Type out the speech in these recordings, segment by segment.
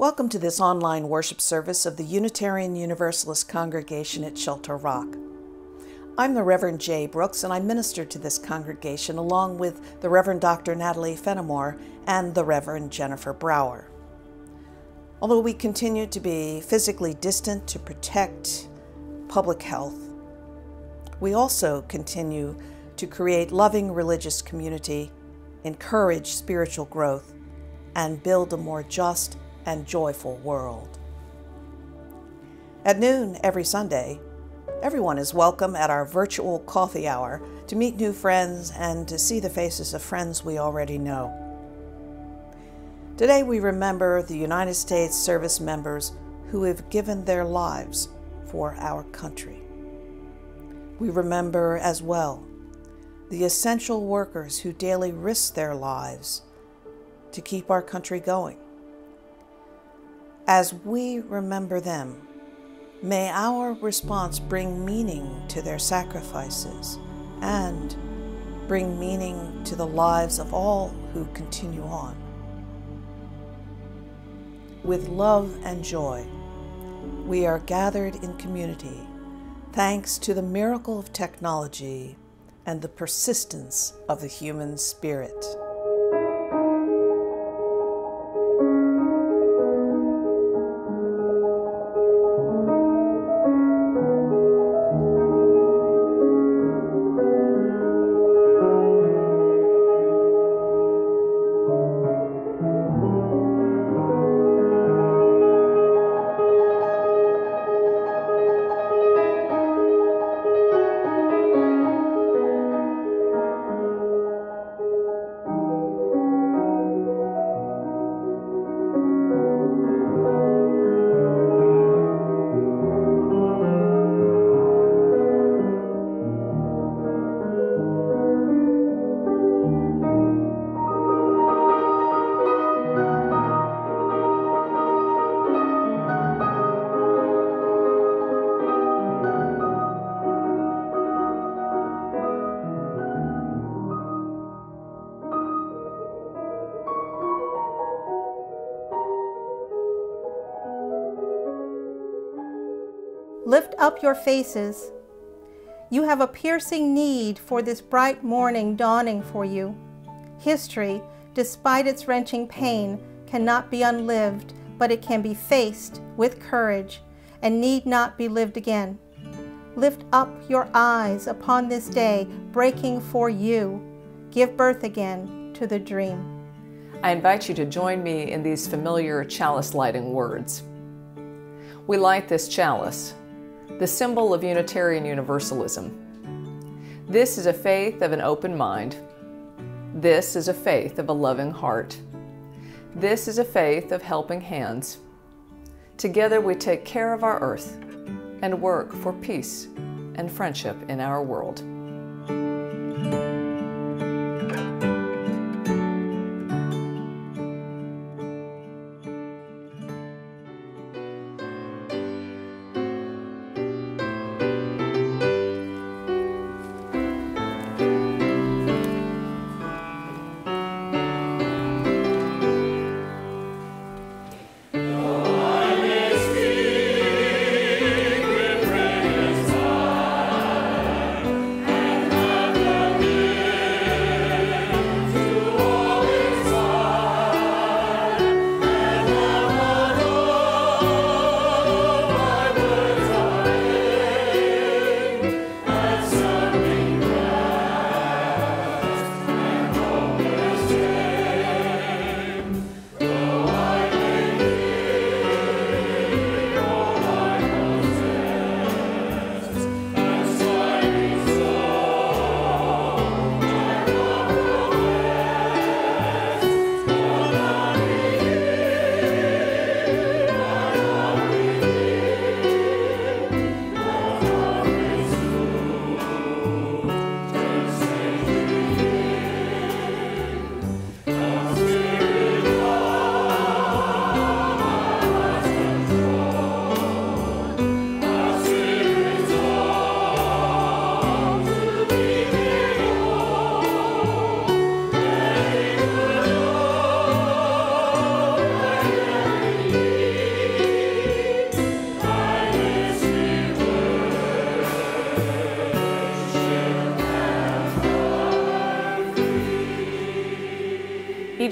Welcome to this online worship service of the Unitarian Universalist Congregation at Shelter Rock. I'm the Reverend Jaye Brooks, and I minister to this congregation along with the Reverend Dr. Natalie Fenimore and the Reverend Jennifer Brower. Although we continue to be physically distant to protect public health, we also continue to create loving religious community, encourage spiritual growth, and build a more just and joyful world. At noon every Sunday, everyone is welcome at our virtual coffee hour to meet new friends and to see the faces of friends we already know. Today we remember the United States service members who have given their lives for our country. We remember as well the essential workers who daily risk their lives to keep our country going. As we remember them, may our response bring meaning to their sacrifices and bring meaning to the lives of all who continue on with love and joy. We are gathered in community thanks to the miracle of technology and the persistence of the human spirit. Your faces. You have a piercing need for this bright morning dawning for you. History, despite its wrenching pain, cannot be unlived, but it can be faced with courage and need not be lived again. Lift up your eyes upon this day, breaking for you. Give birth again to the dream. I invite you to join me in these familiar chalice lighting words. We light this chalice the symbol of Unitarian Universalism. This is a faith of an open mind. This is a faith of a loving heart. This is a faith of helping hands. Together we take care of our earth and work for peace and friendship in our world.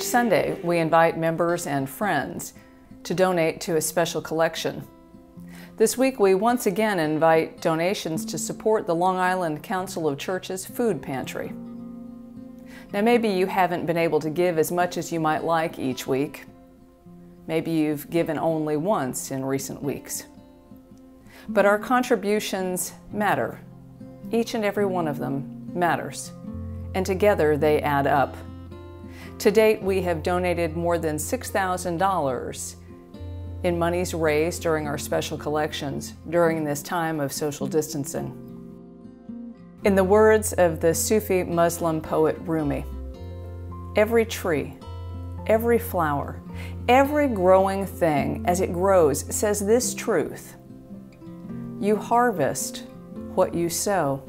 Sunday, we invite members and friends to donate to a special collection. This week, we once again invite donations to support the Long Island Council of Churches Food Pantry. Now, maybe you haven't been able to give as much as you might like each week. Maybe you've given only once in recent weeks. But our contributions matter. Each and every one of them matters. And together they add up. To date, we have donated more than $6,000 in monies raised during our special collections during this time of social distancing. In the words of the Sufi Muslim poet Rumi, every tree, every flower, every growing thing as it grows says this truth You harvest what you sow.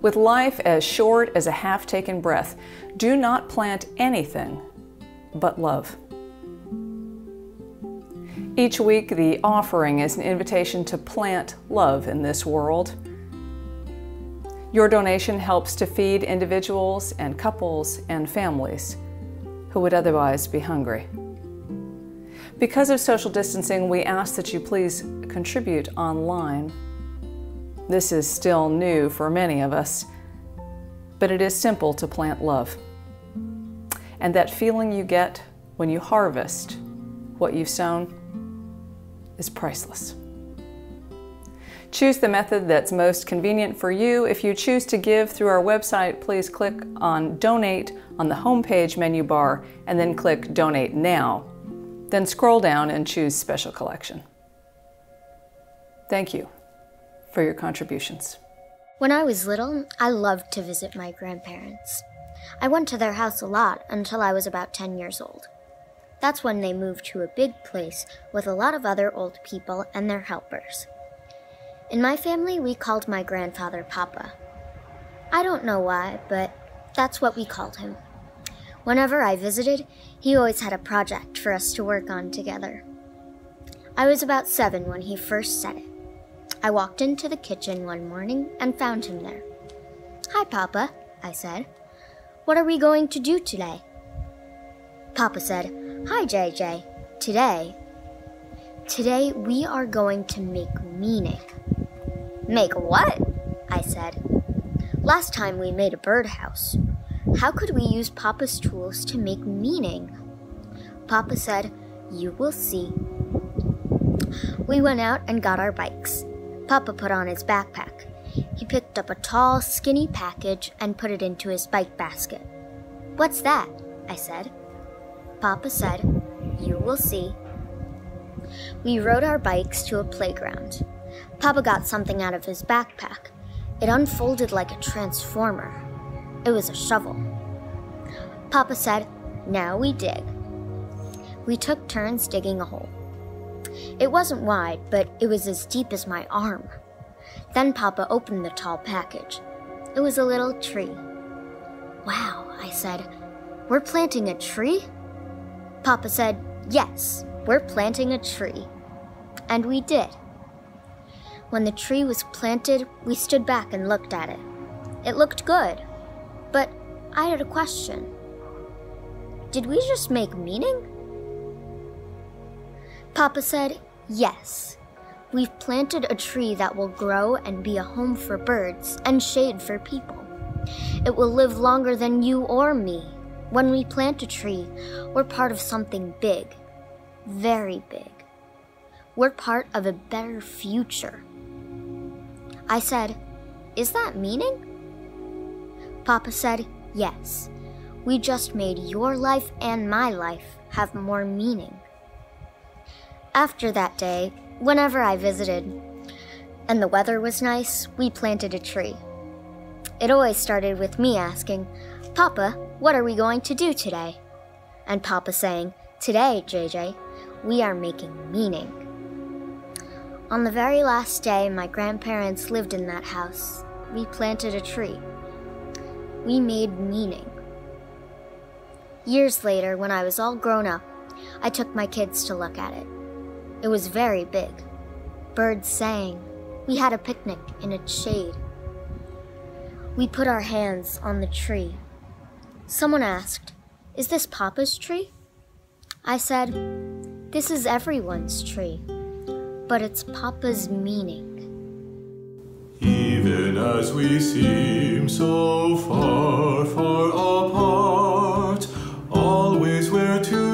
With life as short as a half taken breath, do not plant anything but love. Each week, the offering is an invitation to plant love in this world. Your donation helps to feed individuals and couples and families who would otherwise be hungry. Because of social distancing, we ask that you please contribute online. This is still new for many of us, but it is simple to plant love. And that feeling you get when you harvest what you've sown is priceless. Choose the method that's most convenient for you. If you choose to give through our website, please click on Donate on the homepage menu bar and then click Donate Now. Then scroll down and choose Special Collection. Thank you for your contributions. When I was little, I loved to visit my grandparents. I went to their house a lot until I was about 10 years old. That's when they moved to a big place with a lot of other old people and their helpers. In my family, we called my grandfather Papa. I don't know why, but that's what we called him. Whenever I visited, he always had a project for us to work on together. I was about seven when he first said it. I walked into the kitchen one morning and found him there. Hi, Papa, I said. What are we going to do today? Papa said, Hi, JJ. Today, today we are going to make meaning. Make what? I said. Last time we made a birdhouse. How could we use Papa's tools to make meaning? Papa said, You will see. We went out and got our bikes. Papa put on his backpack. He picked up a tall, skinny package and put it into his bike basket. What's that? I said. Papa said, You will see. We rode our bikes to a playground. Papa got something out of his backpack. It unfolded like a transformer. It was a shovel. Papa said, Now we dig. We took turns digging a hole. It wasn't wide, but it was as deep as my arm. Then Papa opened the tall package. It was a little tree. Wow, I said. We're planting a tree? Papa said, Yes, we're planting a tree. And we did. When the tree was planted, we stood back and looked at it. It looked good. But I had a question. Did we just make meaning? Papa said, Yes. We've planted a tree that will grow and be a home for birds and shade for people. It will live longer than you or me. When we plant a tree, we're part of something big, very big. We're part of a better future. I said, Is that meaning? Papa said, Yes. We just made your life and my life have more meaning. After that day, whenever I visited and the weather was nice, we planted a tree. It always started with me asking, Papa, what are we going to do today? And Papa saying, Today, JJ, we are making meaning. On the very last day my grandparents lived in that house, we planted a tree. We made meaning. Years later, when I was all grown up, I took my kids to look at it. It was very big. Birds sang. We had a picnic in its shade. We put our hands on the tree. Someone asked, Is this Papa's tree? I said, This is everyone's tree, but it's Papa's meaning. Even as we seem so far, far apart, always we're together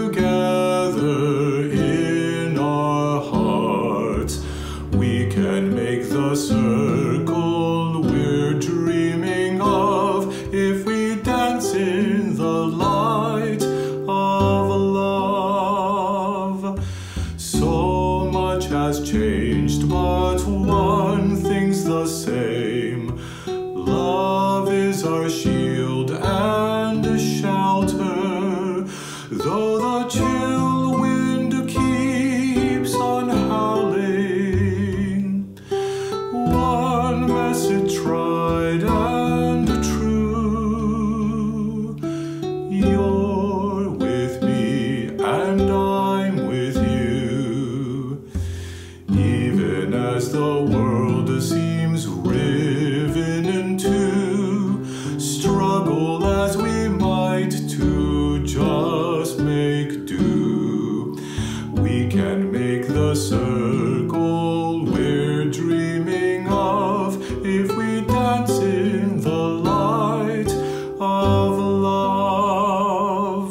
the circle we're dreaming of if we dance in the light of love.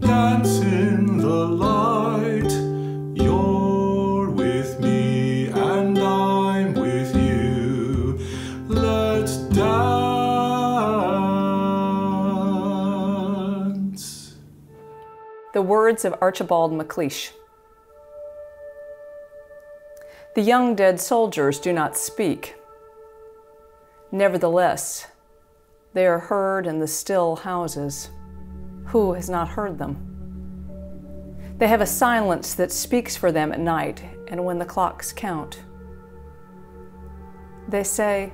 Dance in the light. You're with me and I'm with you. Let's dance. The words of Archibald MacLeish. The young dead soldiers do not speak. Nevertheless, they are heard in the still houses. Who has not heard them? They have a silence that speaks for them at night and when the clocks count. They say,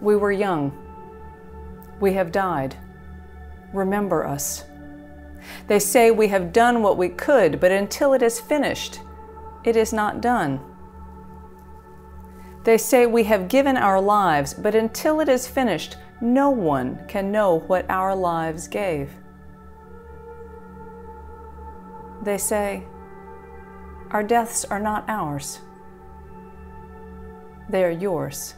We were young. We have died. Remember us. They say we have done what we could, but until it is finished, it is not done. They say we have given our lives, but until it is finished, no one can know what our lives gave. They say, Our deaths are not ours, they are yours.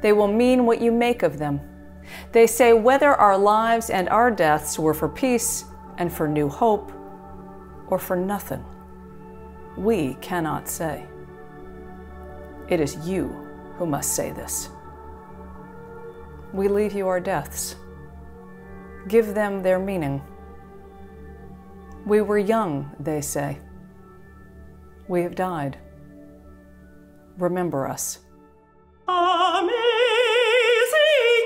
They will mean what you make of them. They say whether our lives and our deaths were for peace and for new hope or for nothing, we cannot say. It is you who must say this. We leave you our deaths. Give them their meaning. We were young, they say. We have died. Remember us. Amazing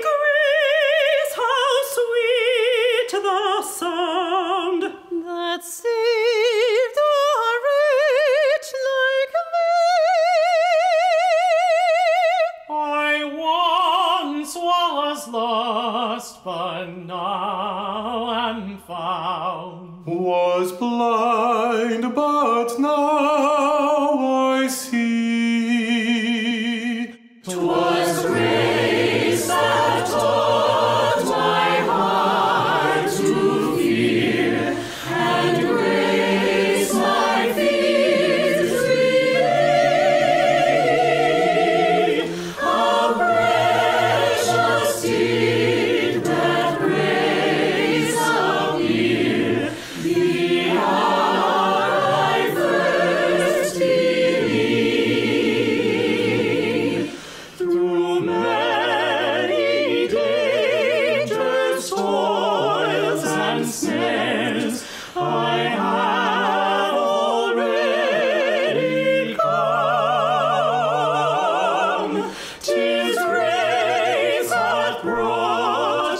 grace, how sweet the sound that saved lost, but now am found. Was blind, but now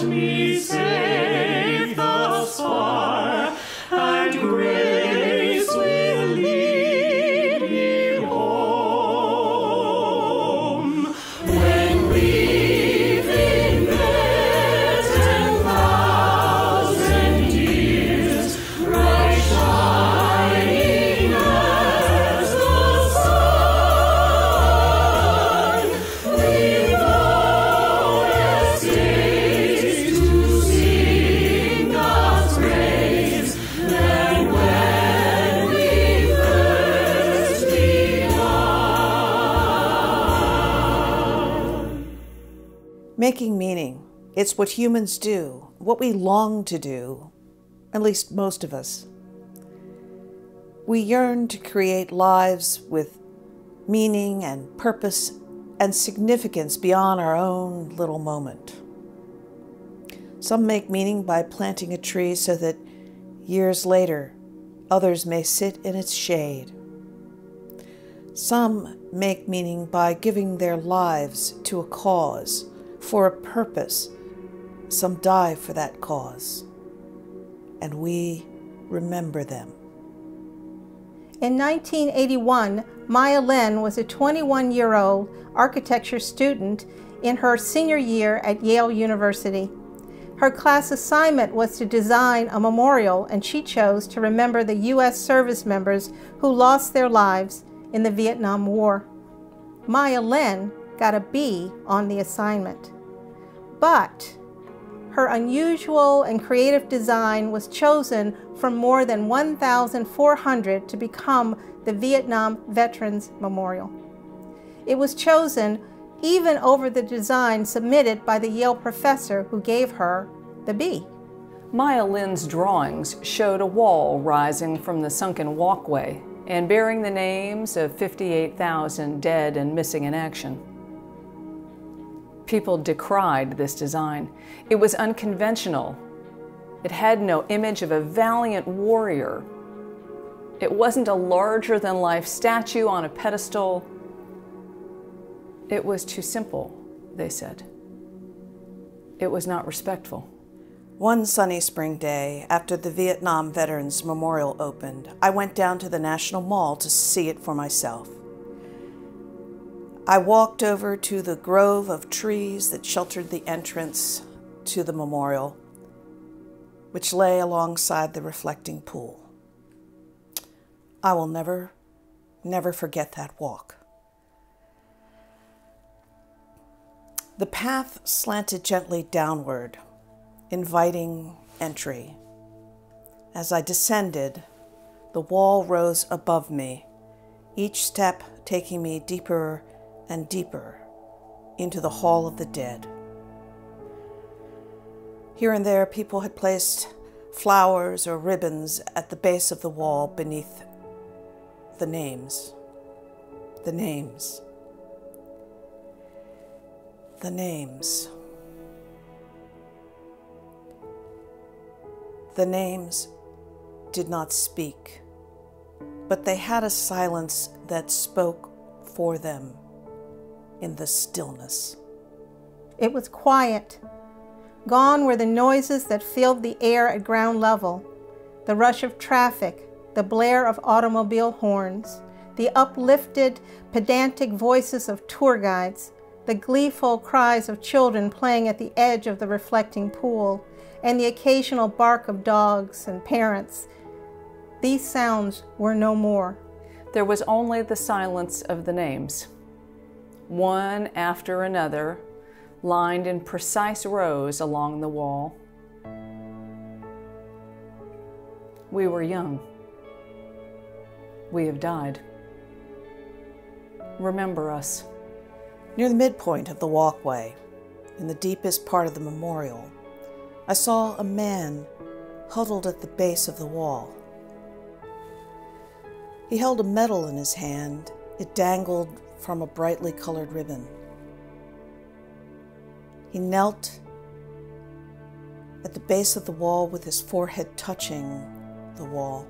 me sing. It's what humans do, what we long to do, at least most of us. We yearn to create lives with meaning and purpose and significance beyond our own little moment. Some make meaning by planting a tree so that years later others may sit in its shade. Some make meaning by giving their lives to a cause, for a purpose. Some die for that cause. And we remember them. In 1981, Maya Lin was a 21 year old architecture student in her senior year at Yale University. Her class assignment was to design a memorial, and she chose to remember the U.S. service members who lost their lives in the Vietnam War. Maya Lin got a B on the assignment. But her unusual and creative design was chosen from more than 1,400 to become the Vietnam Veterans Memorial. It was chosen even over the design submitted by the Yale professor who gave her the B. Maya Lin's drawings showed a wall rising from the sunken walkway and bearing the names of 58,000 dead and missing in action. People decried this design. It was unconventional. It had no image of a valiant warrior. It wasn't a larger than life statue on a pedestal. It was too simple, they said. It was not respectful. One sunny spring day, after the Vietnam Veterans Memorial opened, I went down to the National Mall to see it for myself. I walked over to the grove of trees that sheltered the entrance to the memorial, which lay alongside the reflecting pool. I will never, never forget that walk. The path slanted gently downward, inviting entry. As I descended, the wall rose above me, each step taking me deeper and deeper into the Hall of the Dead. Here and there, people had placed flowers or ribbons at the base of the wall beneath the names. The names. The names. The names did not speak, but they had a silence that spoke for them in the stillness. It was quiet. Gone were the noises that filled the air at ground level the rush of traffic, the blare of automobile horns, the uplifted, pedantic voices of tour guides, the gleeful cries of children playing at the edge of the reflecting pool, and the occasional bark of dogs and parents. These sounds were no more. There was only the silence of the names, one after another, lined in precise rows along the wall. We were young. We have died. Remember us. Near the midpoint of the walkway, in the deepest part of the memorial, I saw a man huddled at the base of the wall. He held a medal in his hand. It dangled from a brightly colored ribbon. He knelt at the base of the wall with his forehead touching the wall,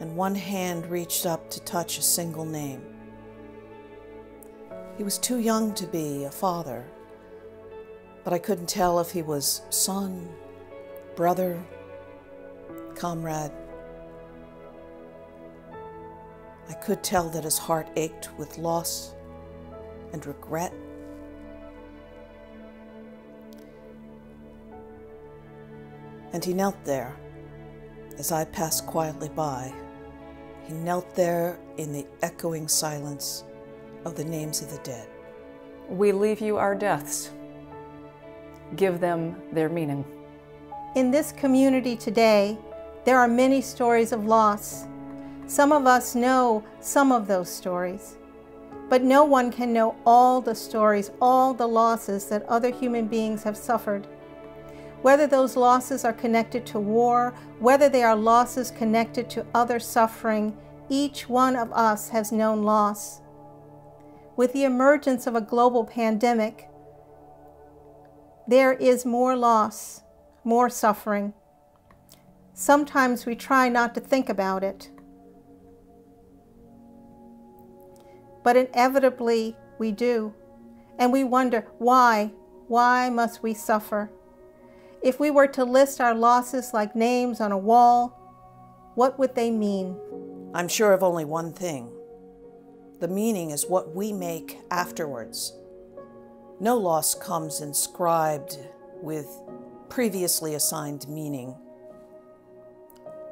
and one hand reached up to touch a single name. He was too young to be a father, but I couldn't tell if he was son, brother, comrade. I could tell that his heart ached with loss and regret. And he knelt there as I passed quietly by. He knelt there in the echoing silence of the names of the dead. We leave you our deaths. Give them their meaning. In this community today, there are many stories of loss. Some of us know some of those stories. But no one can know all the stories, all the losses that other human beings have suffered. Whether those losses are connected to war, whether they are losses connected to other suffering, each one of us has known loss. With the emergence of a global pandemic, there is more loss, more suffering. Sometimes we try not to think about it. But inevitably we do. And we wonder, why? Why must we suffer? If we were to list our losses like names on a wall, what would they mean? I'm sure of only one thing. The meaning is what we make afterwards. No loss comes inscribed with previously assigned meaning.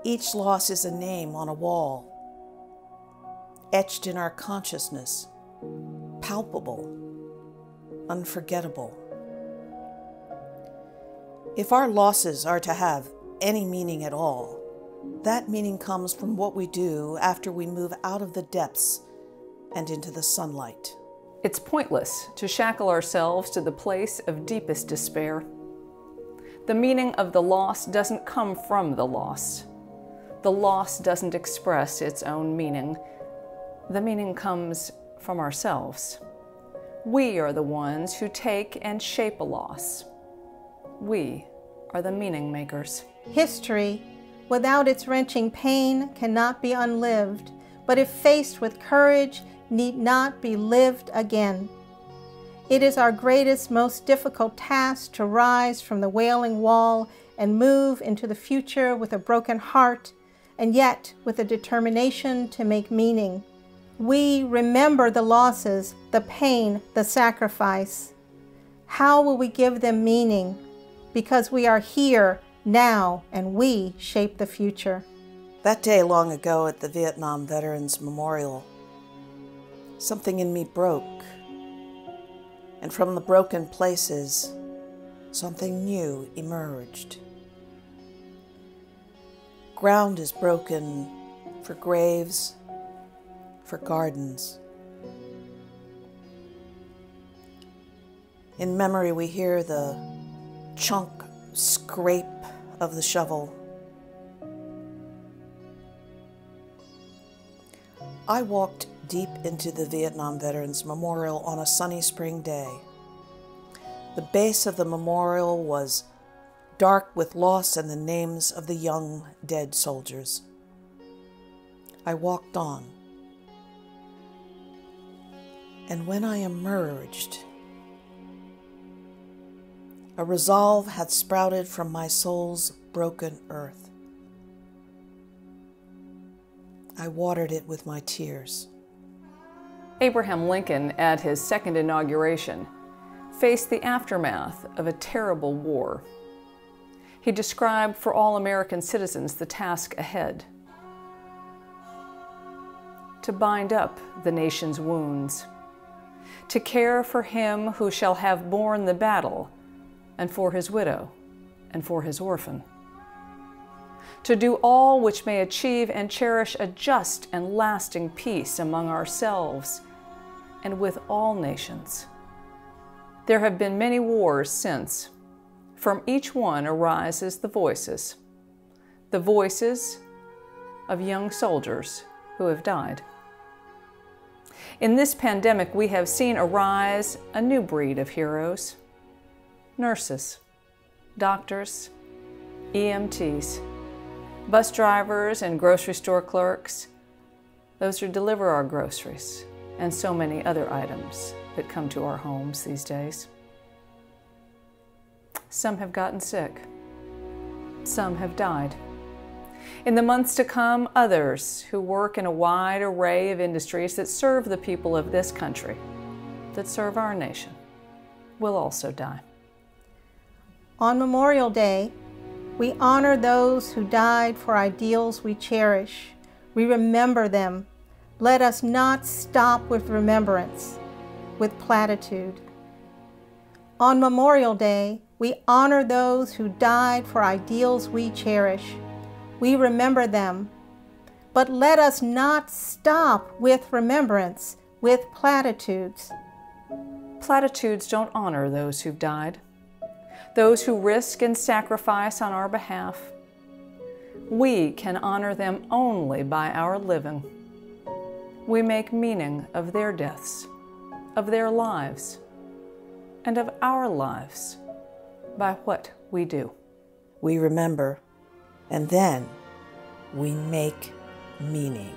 Each loss is a name on a wall, etched in our consciousness, palpable, unforgettable. If our losses are to have any meaning at all, that meaning comes from what we do after we move out of the depths and into the sunlight. It's pointless to shackle ourselves to the place of deepest despair. The meaning of the loss doesn't come from the loss. The loss doesn't express its own meaning. The meaning comes from ourselves. We are the ones who take and shape a loss. We are the meaning makers. History, without its wrenching pain, cannot be unlived, but if faced with courage, need not be lived again. It is our greatest, most difficult task to rise from the wailing wall and move into the future with a broken heart and yet with a determination to make meaning. We remember the losses, the pain, the sacrifice. How will we give them meaning? Because we are here now and we shape the future. That day long ago at the Vietnam Veterans Memorial, something in me broke. And from the broken places, something new emerged. Ground is broken for graves, for gardens. In memory, we hear the chunk scrape of the shovel. I walked deep into the Vietnam Veterans Memorial on a sunny spring day. The base of the memorial was dark with loss and the names of the young dead soldiers. I walked on. And when I emerged, a resolve had sprouted from my soul's broken earth. I watered it with my tears. Abraham Lincoln, at his second inauguration, faced the aftermath of a terrible war. He described for all American citizens the task ahead to bind up the nation's wounds, to care for him who shall have borne the battle, and for his widow, and for his orphan to do all which may achieve and cherish a just and lasting peace among ourselves and with all nations. There have been many wars since. From each one arises the voices, the voices of young soldiers who have died. In this pandemic, we have seen arise a new breed of heroes nurses, doctors, EMTs, bus drivers, and grocery store clerks, those who deliver our groceries, and so many other items that come to our homes these days. Some have gotten sick. Some have died. In the months to come, others who work in a wide array of industries that serve the people of this country, that serve our nation, will also die. On Memorial Day, we honor those who died for ideals we cherish. We remember them. Let us not stop with remembrance, with platitude. On Memorial Day, we honor those who died for ideals we cherish. We remember them. But let us not stop with remembrance, with platitudes. Platitudes don't honor those who've died, those who risk and sacrifice on our behalf. We can honor them only by our living. We make meaning of their deaths, of their lives, and of our lives by what we do. We remember, and then we make meaning.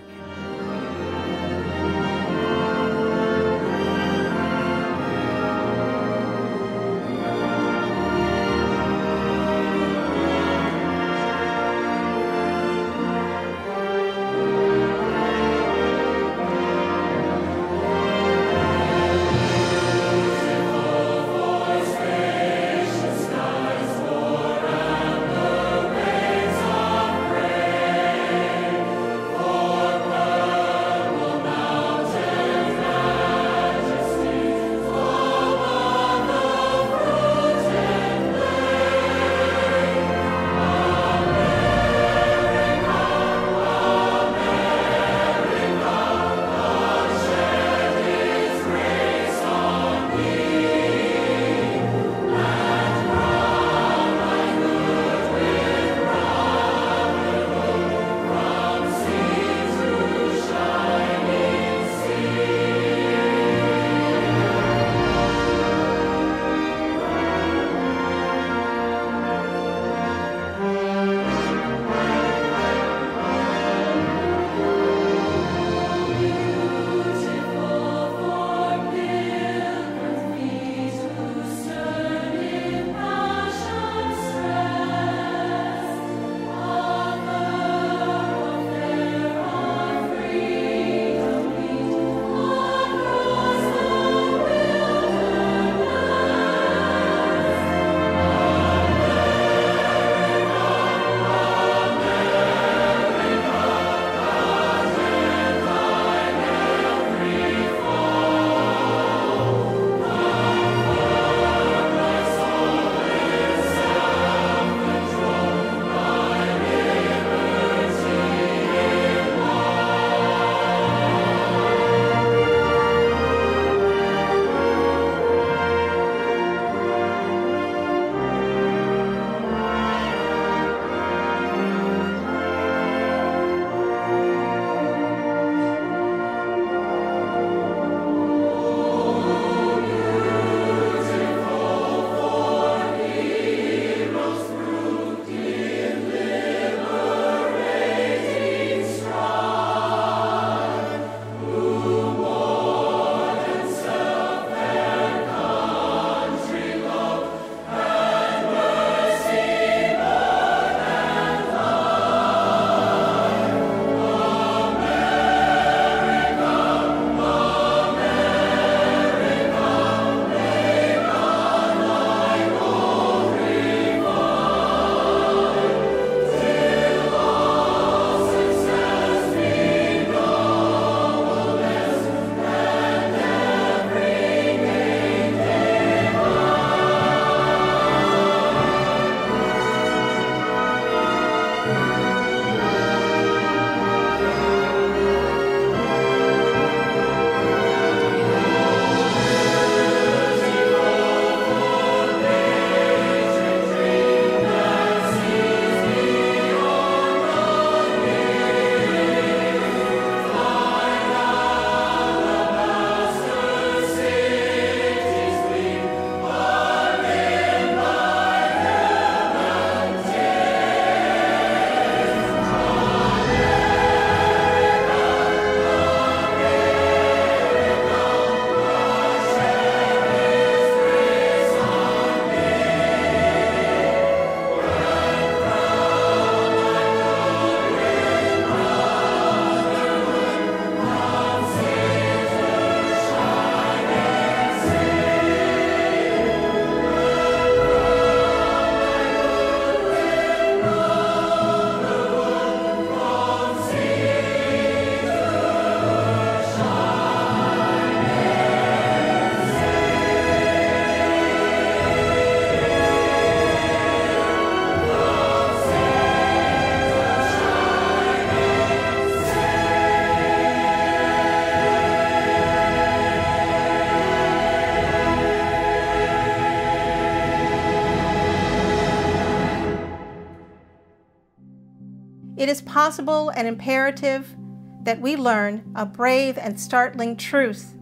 It is possible and imperative that we learn a brave and startling truth.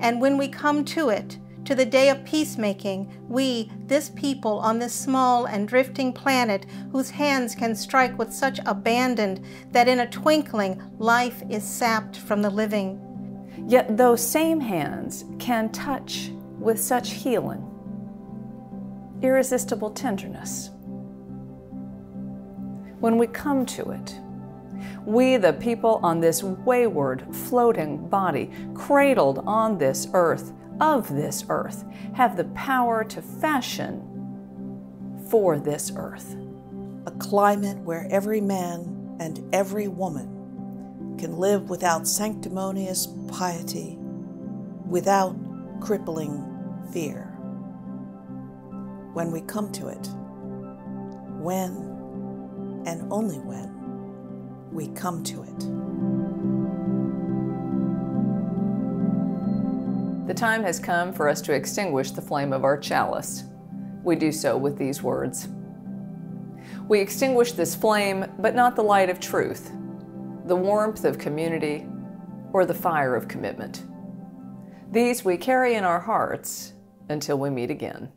And when we come to it, to the day of peacemaking, we, this people on this small and drifting planet, whose hands can strike with such abandon that in a twinkling life is sapped from the living. Yet those same hands can touch with such healing, irresistible tenderness. When we come to it, we, the people on this wayward, floating body, cradled on this earth, of this earth have the power to fashion for this earth. A climate where every man and every woman can live without sanctimonious piety, without crippling fear. When we come to it, when and only when we come to it. The time has come for us to extinguish the flame of our chalice. We do so with these words. We extinguish this flame, but not the light of truth, the warmth of community, or the fire of commitment. These we carry in our hearts until we meet again.